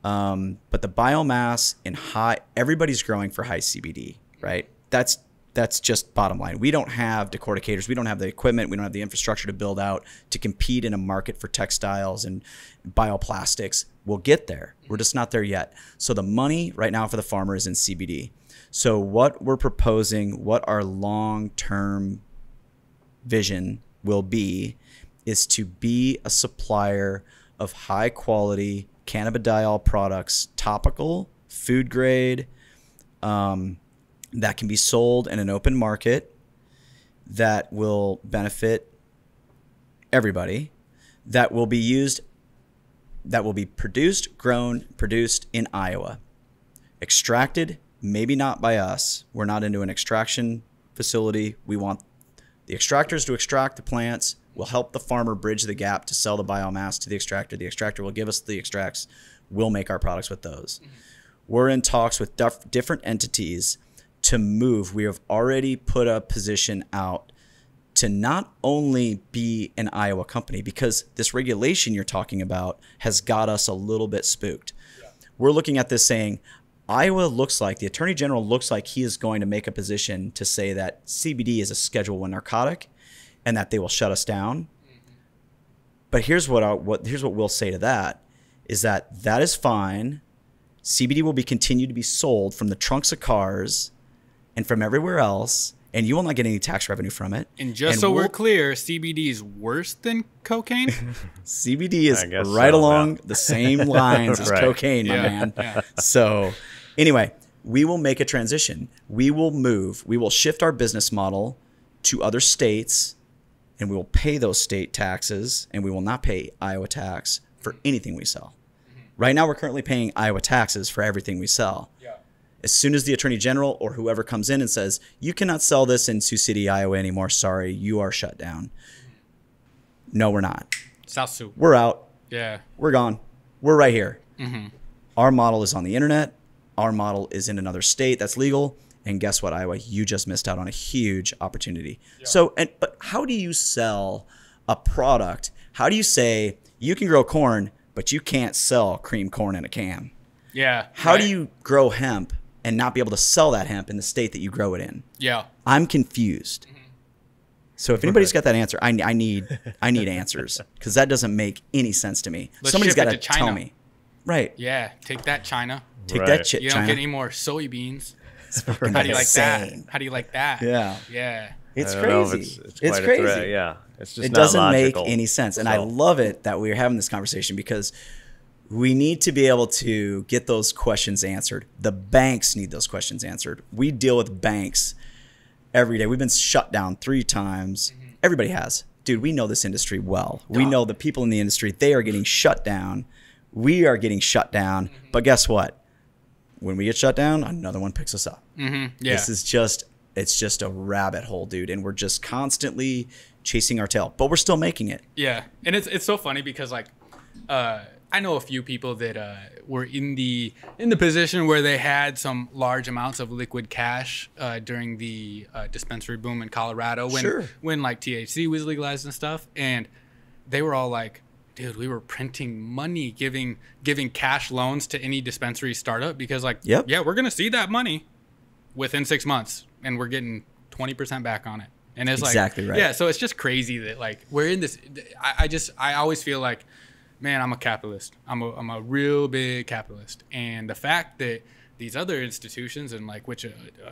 Um, but the biomass in high, everybody's growing for high CBD, right? That's that's just bottom line. We don't have decorticators. We don't have the equipment. We don't have the infrastructure to build out to compete in a market for textiles and bioplastics. We'll get there. We're just not there yet. So the money right now for the farmer is in CBD. So what we're proposing, what our long-term vision will be is to be a supplier of high quality cannabidiol products, topical, food grade, um, that can be sold in an open market that will benefit everybody, that will be used, that will be produced, grown, produced in Iowa, extracted, maybe not by us. We're not into an extraction facility. We want the extractors to extract the plants. We'll help the farmer bridge the gap to sell the biomass to the extractor. The extractor will give us the extracts. We'll make our products with those. Mm-hmm. We're in talks with dif- different entities to move. We have already put a position out to not only be an Iowa company, because this regulation you're talking about has got us a little bit spooked. We're looking at this saying, Iowa looks like the attorney general looks like he is going to make a position to say that CBD is a Schedule One narcotic, and that they will shut us down. But here's what I, what here's what we'll say to that is that that is fine. CBD will be continued to be sold from the trunks of cars and from everywhere else, and you will not get any tax revenue from it. And just so we're we'll- clear, CBD is worse than cocaine. CBD is right so, along yeah. the same lines as Right. cocaine, my man. yeah. So, anyway, we will make a transition. We will move. We will shift our business model to other states, and we will pay those state taxes, and we will not pay Iowa tax for anything we sell. Mm-hmm. Right now, we're currently paying Iowa taxes for everything we sell. yeah. As soon as the attorney general or whoever comes in and says, you cannot sell this in Sioux City, Iowa anymore, sorry, you are shut down. Mm-hmm. No, we're not. South Sioux. We're out Yeah. we're gone. We're right here. Mm-hmm. Our model is on the internet. Our model is in another state that's legal. And guess what, Iowa? You just missed out on a huge opportunity. So, and but how do you sell a product? How do you say you can grow corn, but you can't sell cream corn in a can? Yeah. How right? do you grow hemp and not be able to sell that hemp in the state that you grow it in? Yeah. I'm confused. Mm-hmm. So if anybody's got that answer, I, I need I need answers because that doesn't make any sense to me. Let's Somebody's ship it got to to tell me. Right. Yeah. Take that, China. Take Right. that shit, You don't China. get any more soybeans. Fucking How do you like that? How do you like that? Yeah. Yeah. It's I don't know if crazy. It's, it's, It's, crazy. threat, Yeah, it's just It not doesn't logical. make any sense. And I love it that we're having this conversation because we need to be able to get those questions answered. The banks need those questions answered. We deal with banks every day. We've been shut down three times. Mm-hmm. Everybody has. Dude, we know this industry well. We know the people in the industry, they are getting shut down. We are getting shut down. Mm-hmm. But guess what? When we get shut down, another one picks us up. Mm-hmm. Yeah. This is just it's just a rabbit hole, dude, and we're just constantly chasing our tail, but we're still making it. Yeah, and it's it's so funny because like, uh, I know a few people that uh, were in the in the position where they had some large amounts of liquid cash uh, during the uh, dispensary boom in Colorado when Sure. when like THC was legalized and stuff, and they were all like, "Dude, we were printing money, giving giving cash loans to any dispensary startup because like, Yep. yeah, we're gonna see that money within six months, and we're getting twenty percent back on it." And it's Exactly like, right. yeah, so it's just crazy that like we're in this. I, I just I always feel like, man, I'm a capitalist. I'm a I'm a real big capitalist, and the fact that these other institutions and like which a, a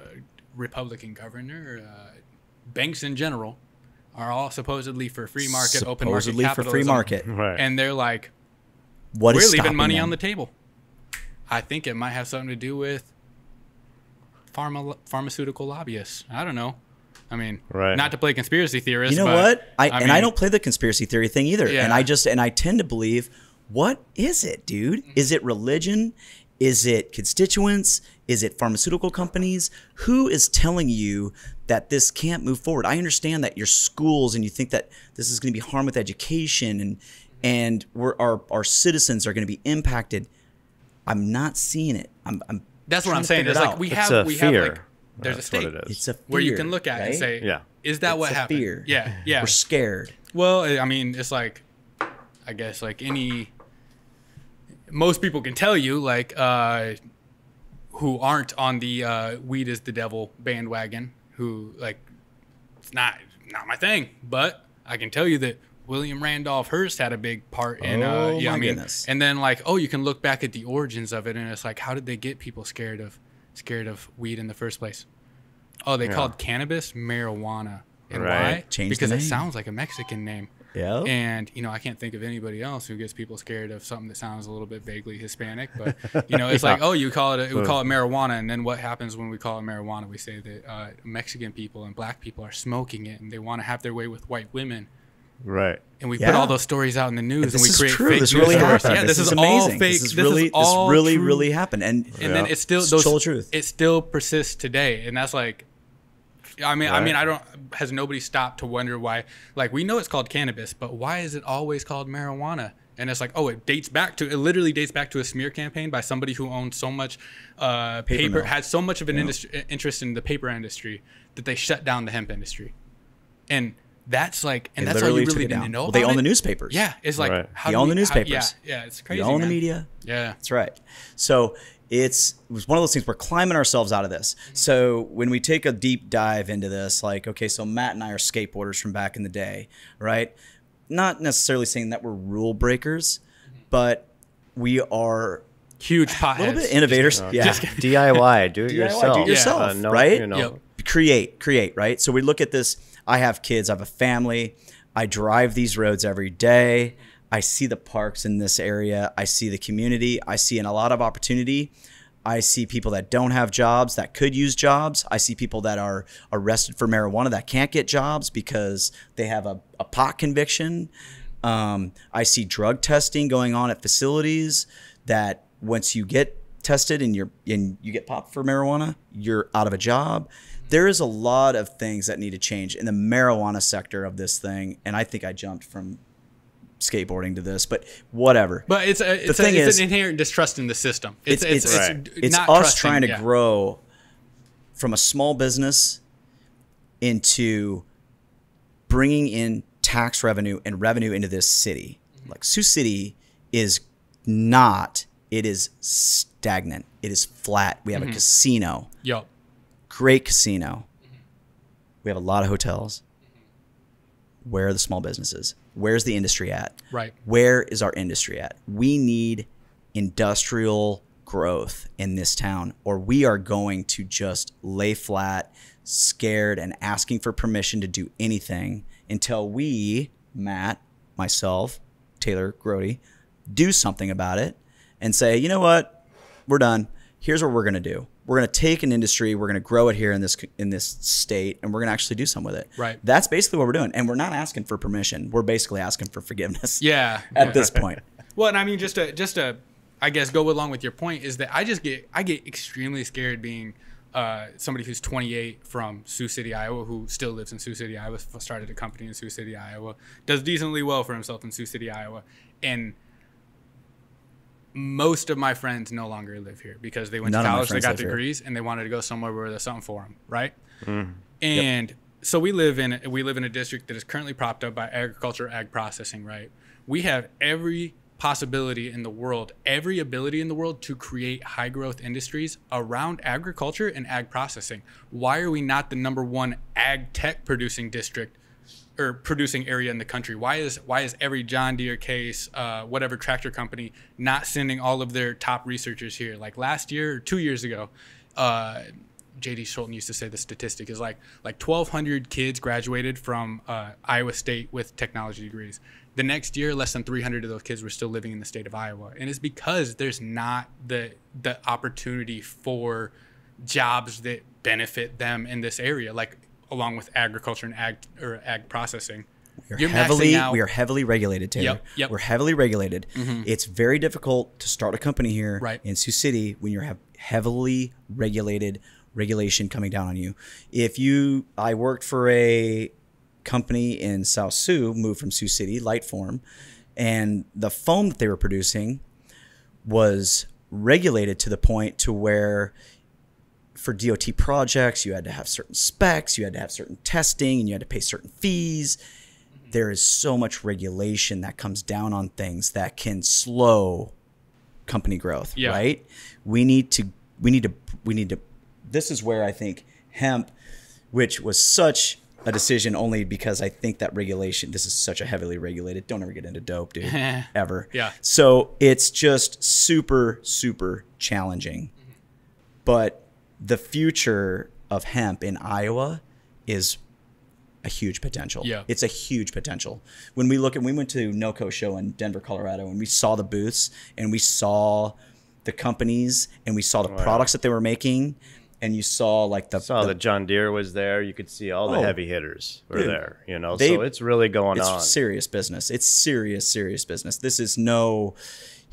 Republican governor, uh, banks in general, are all supposedly for free market, open market Supposedly for free capitalism, market. Right. and they're like, What is we're leaving money them? on the table. I think it might have something to do with pharma pharmaceutical lobbyists. I don't know. I mean, Right. not to play conspiracy theorist. You know but, what? I, and I don't play the conspiracy theory thing either. Yeah. And I just and I tend to believe, what is it, dude? Is it religion? Is it constituents? Is it pharmaceutical companies? Who is telling you that this can't move forward? I understand that your schools and you think that this is going to be harm with education and and we're, our our citizens are going to be impacted. I'm not seeing it. I'm, I'm That's what I'm saying. It's it like we It's have a we fear. have like there's That's a state what it is. it's a fear, where you can look at it and say, Yeah. is that It's what a happened? fear. Yeah, yeah. We're scared. Well, I mean, it's like, I guess, like any. Most people can tell you, like, uh, who aren't on the uh, weed is the devil bandwagon, who like, it's not not my thing, but I can tell you that William Randolph Hearst had a big part in. uh, Oh, yeah, my I mean, goodness. and then like, oh, you can look back at the origins of it, and it's like, how did they get people scared of scared of weed in the first place? Oh, they Yeah. called cannabis marijuana. And Right. why? Changed the because it sounds like a Mexican name. Yeah. And you know, I can't think of anybody else who gets people scared of something that sounds a little bit vaguely Hispanic. But you know, it's like, oh, you call it a, we call it marijuana, and then what happens when we call it marijuana? We say that uh, Mexican people and Black people are smoking it, and they want to have their way with white women. Right. And we put all those stories out in the news, This and we create true. fake This news really stories. happened. Yeah, this, is, amazing. all fake. This is really, all this really, true. really happened. And and Yeah. then it's still It's those, truth. It still persists today, and that's like, I mean, I mean, I don't. Has nobody stopped to wonder why? Like, we know it's called cannabis, but why is it always called marijuana? And it's like, oh, it dates back to it. Literally dates back to a smear campaign by somebody who owned so much uh, Paper paper, had so much of an industry, interest in the paper industry that they shut down the hemp industry. And that's like, and They that's all you really it need to know. Well, they own the newspapers. Yeah, it's like Right. how They own we- the how- newspapers. yeah, yeah, it's crazy. they own the media. Yeah, That's right. So it's it was one of those things we're climbing ourselves out of this. So when we take a deep dive into this, like, okay, so Matt and I are skateboarders from back in the day, right? Not necessarily saying that we're rule breakers, but we are huge a little bit innovators. yeah. just- DIY. Do it DIY, yourself. do it yourself, Uh, no, right? You know, Yep. create, create, right? So we look at this. I have kids, I have a family. I drive these roads every day. I see the parks in this area. I see the community. I see in a lot of opportunity. I see people that don't have jobs that could use jobs. I see people that are arrested for marijuana that can't get jobs because they have a, a pot conviction. Um, I see drug testing going on at facilities that once you get tested and you're and you get popped for marijuana, you're out of a job. There is a lot of things that need to change in the marijuana sector of this thing, and I think I jumped from skateboarding to this, but whatever. But it's a, it's, a, thing it's is- an inherent distrust in the system. It's it's it's, it's, Right. it's us trusting- trying to yeah. grow from a small business into bringing in tax revenue and revenue into this city. Mm-hmm. Like Sioux City is not. It is stagnant. It is flat. We have Mm-hmm. a casino, Yep. great casino. Mm-hmm. We have a lot of hotels. Where are the small businesses? Where's the industry at? Right. where is our industry at? We need industrial growth in this town, or we are going to just lay flat, scared, and asking for permission to do anything until we, Matt, myself, Taylor Grote, do something about it and say, you know what, we're done. Here's what we're going to do. We're going to take an industry, we're going to grow it here in this in this state, and we're going to actually do something with it. Right. That's basically what we're doing, and we're not asking for permission. We're basically asking for forgiveness Yeah. at this point. Well, and I mean, just to just to, I guess, go along with your point is that I just get I get extremely scared being uh, somebody who's 28 from Sioux City, Iowa, who still lives in Sioux City, Iowa, started a company in Sioux City, Iowa, does decently well for himself in Sioux City, Iowa, and most of my friends no longer live here because they went None to college, they got live here. degrees, and they wanted to go somewhere where there's something for them, right? Mm. And so we live in we live in a district that is currently propped up by agriculture, ag processing, right? We have every possibility in the world, every ability in the world to create high growth industries around agriculture and ag processing. Why are we not the number one ag tech producing district or producing area in the country? Why is why is every John Deere case, uh, whatever tractor company, not sending all of their top researchers here? Like last year or two years ago, uh, JD Scholten used to say the statistic is like like 1,200 kids graduated from uh, Iowa State with technology degrees. The next year, less than 300 of those kids were still living in the state of Iowa, and it's because there's not the the opportunity for jobs that benefit them in this area, like along with agriculture and ag or ag processing. We're You're heavily we are heavily regulated, Taylor. Yep, yep. We're heavily regulated. Mm-hmm. It's very difficult to start a company here Right. in Sioux City when you have heavily regulated regulation coming down on you. If you I worked for a company in South Sioux, moved from Sioux City, Lite-Form, and the foam that they were producing was regulated to the point to where for DOT projects, you had to have certain specs, you had to have certain testing, and you had to pay certain fees. There is so much regulation that comes down on things that can slow company growth, Yeah. right? We need to we need to we need to this is where I think hemp which was such a decision only because I think that regulation this is such a heavily regulated don't ever get into dope dude ever Yeah. so it's just super super challenging but the future of hemp in Iowa is a huge potential. Yeah. It's a huge potential. When we look at, we went to NOCO show in Denver, Colorado, and we saw the booths and we saw the companies and we saw the products that they were making, and you saw like the, Saw the- that John Deere was there. You could see all the Oh. heavy hitters were Dude, there. You know, they- so it's really going on. it's on. serious business. It's serious, serious business. This is no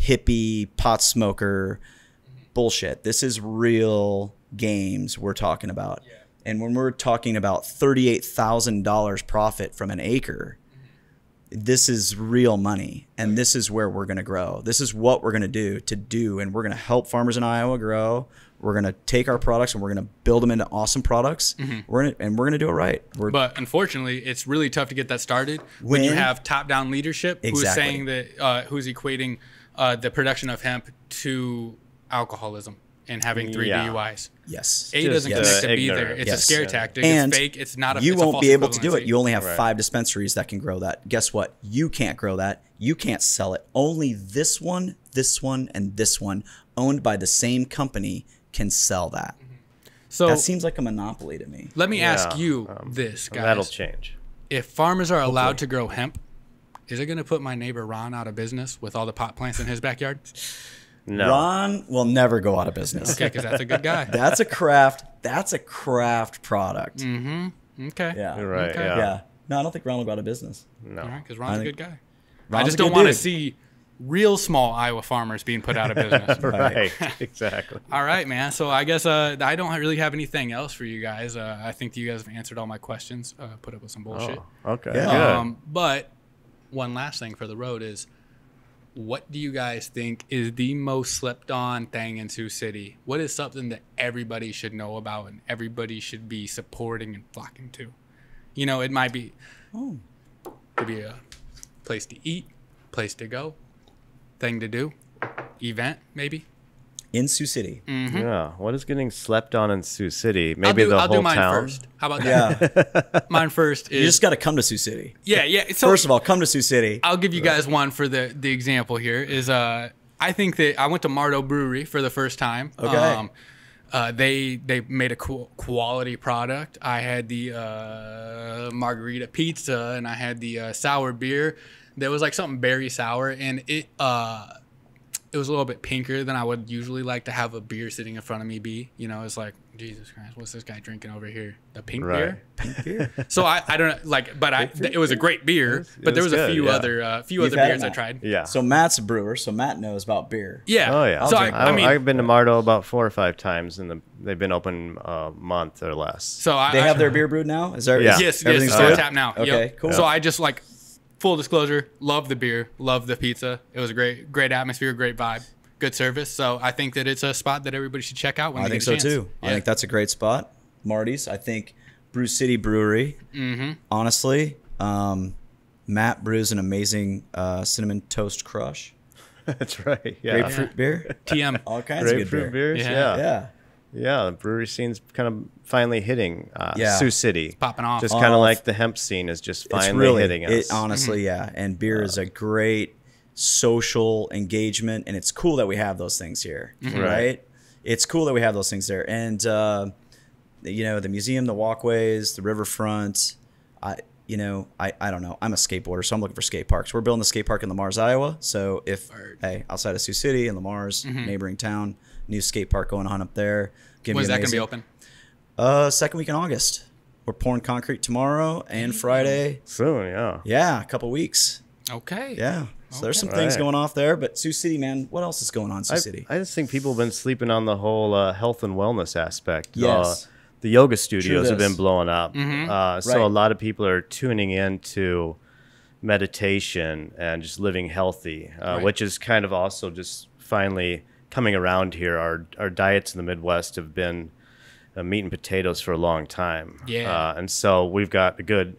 hippie pot smoker bullshit. This is real games we're talking about. And when we're talking about thirty-eight thousand dollars profit from an acre, this is real money, and this is where we're going to grow. This is what we're going to do to do, and we're going to help farmers in Iowa grow. We're going to take our products and we're going to build them into awesome products. We're gonna, and we're going to do it right. We're, But unfortunately, it's really tough to get that started when, you have top-down leadership who's saying that uh, who's equating uh, the production of hemp to alcoholism and having three Yeah. DUIs. yes, A Just, doesn't uh, connect to B there. It's Yes. a scare Yeah. tactic. and it's fake. It's not a. you won't false be able to do it. You only have Right. five dispensaries that can grow that. Guess what? You can't grow that. You can't sell it. Only this one, this one, and this one, owned by the same company, can sell that. So that seems like a monopoly to me. let me ask you um, this, guys. That'll change. if farmers are allowed to grow hemp, is it going to put my neighbor Ron out of business with all the pot plants in his backyard? No. Ron will never go out of business. Okay, because that's a good guy. That's a craft. That's a craft product. Mm-hmm. Okay. Yeah. You're right. Okay. Yeah. Yeah. No, I don't think Ron will go out of business. No. Because I Ron's a good guy. I just don't want to see real small Iowa farmers being put out of business. Right. exactly. all right, man. So I guess uh, I don't really have anything else for you guys. Uh, I think you guys have answered all my questions. Uh, put up with some bullshit. Oh, okay. Yeah. Good. Um, but one last thing for the road is what do you guys think is the most slept on thing in Sioux City? What is something that everybody should know about and everybody should be supporting and flocking to? You know, it might be Oh. could be a place to eat, place to go, thing to do, event maybe. In Sioux City. Yeah. What is getting slept on in Sioux City? Mm-hmm. I'll Maybe do, the I'll whole do mine town. first. How about that? Yeah. Mine first is you just got to come to Sioux City. yeah, yeah. So First of all, come to Sioux City. I'll give you guys one for the the example here is uh I think that I went to Marto Brewery for the first time. Okay. Um, uh, they they made a cool quality product. I had the uh, margarita pizza and I had the uh, sour beer. There was like something berry sour and it uh it was a little bit pinker than I would usually like to have a beer sitting in front of me be. You know, it's like Jesus Christ, what's this guy drinking over here? The pink Right. beer. Pink beer. so I, I don't know, like, but I it was a great beer, but there was was a good, few yeah. other uh, few You've other beers I tried. Yeah. So Matt's a brewer, so Matt knows about beer. Yeah. Oh yeah. So I, drink I mean, I've been to Marto about four or five times, and the, they've been open a month or less. so I They I- have their beer brewed now? Is there Yeah. yes, yes, it's on tap now. Okay, Yep. cool. So I just like full disclosure, love the beer, love the pizza. It was a great, great atmosphere, great vibe, good service. So I think that it's a spot that everybody should check out when I they think get so a chance. too. I Yeah. think that's a great spot. Marty's. I think Brew City Brewery. Mm-hmm. Honestly, um, Matt brews an amazing uh, cinnamon toast crush, That's right. Yeah. grapefruit beer, TM. all kinds of good Grapefruit beer. beers. Yeah. Yeah. Yeah, Yeah. The brewery scene's kind of finally hitting uh, Yeah. Sioux City. Popping off. Just kind of like the hemp scene is just finally really hitting us. it. Honestly, yeah. And beer is a great social engagement, and it's cool that we have those things here, right? Right. It's cool that we have those things there, and uh, you know, the museum, the walkways, the riverfront. I, you know, I, I don't know. I'm a skateboarder, so I'm looking for skate parks. We're building a skate park in Le Mars, Iowa. So if Word. hey, outside of Sioux City and Le Mars neighboring town, new skate park going on up there. Gonna When's that gonna be open? Uh, second week in August. We're pouring concrete tomorrow and Friday. Soon, yeah. Yeah, a couple weeks. Okay. Yeah. So there's some Okay. things Right. going off there, but Sioux City, man, what else is going on in Sioux I, City? I just think people have been sleeping on the whole uh, health and wellness aspect. Yes. Uh, the yoga studios have been blowing up. Uh, so Right. a lot of people are tuning into meditation and just living healthy, uh, Right. which is kind of also just finally coming around here. Our, our diets in the Midwest have been uh, meat and potatoes for a long time. Yeah. Uh, and so we've got a good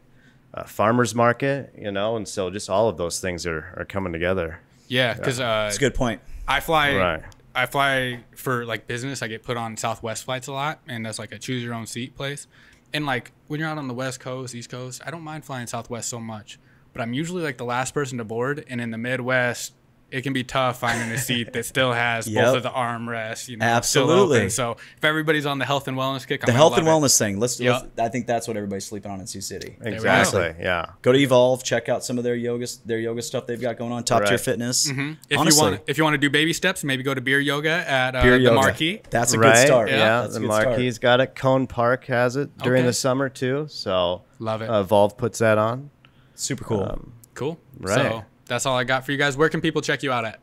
uh, farmer's market, you know, and so just all of those things are, are coming together. Yeah, because uh, That's a good point. I fly. Right. I fly for like business. I get put on Southwest flights a lot, and that's like a choose your own seat place. And like when you're out on the West Coast, East Coast, I don't mind flying Southwest so much, but I'm usually like the last person to board. And in the Midwest, it can be tough finding a seat that still has Yep. both of the armrests. You know, Absolutely. So if everybody's on the health and wellness kick, I'm The health and love it. wellness thing. Let's, Yep. let's. I think that's what everybody's sleeping on in Sioux City. we go. Exactly. Yeah. Go to Evolve, check out some of their yoga, their yoga stuff they've got going on. Top tier fitness. Mm-hmm. If Honestly, you want, if you want to do baby steps, maybe go to beer yoga at uh, beer the yoga. Marquee. That's a right? good start. Yeah, That's a the good start. Marquee's got it. Cone Park has it during Okay. the summer too. So Love it. Uh, Volve puts that on. Super cool. Um, Cool. Right. So that's all I got for you guys. Where can people check you out at?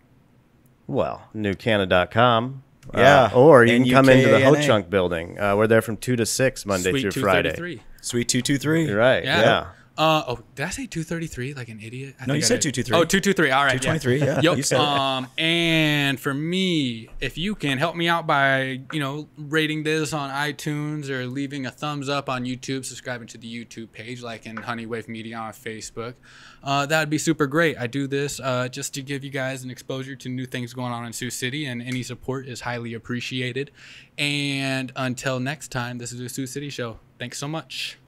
Well, nukana.com. Yeah, Uh, or you can come into the Ho Chunk building. Uh, we're there from 2 to 6 Monday Sweet through Friday. Sweet two two three. You're right. Yeah. Yeah. Uh oh, did I say two thirty three like an idiot? I No, you I said did. 223. Oh, 223. All right. 223, yeah, Yep. said it. um, and for me, if you can help me out by you know rating this on iTunes or leaving a thumbs up on YouTube, subscribing to the YouTube page, like in Honeywave Media on Facebook, uh, that would be super great. I do this uh, just to give you guys an exposure to new things going on in Sioux City, and any support is highly appreciated. And until next time, this is the Sioux City Show. Thanks so much.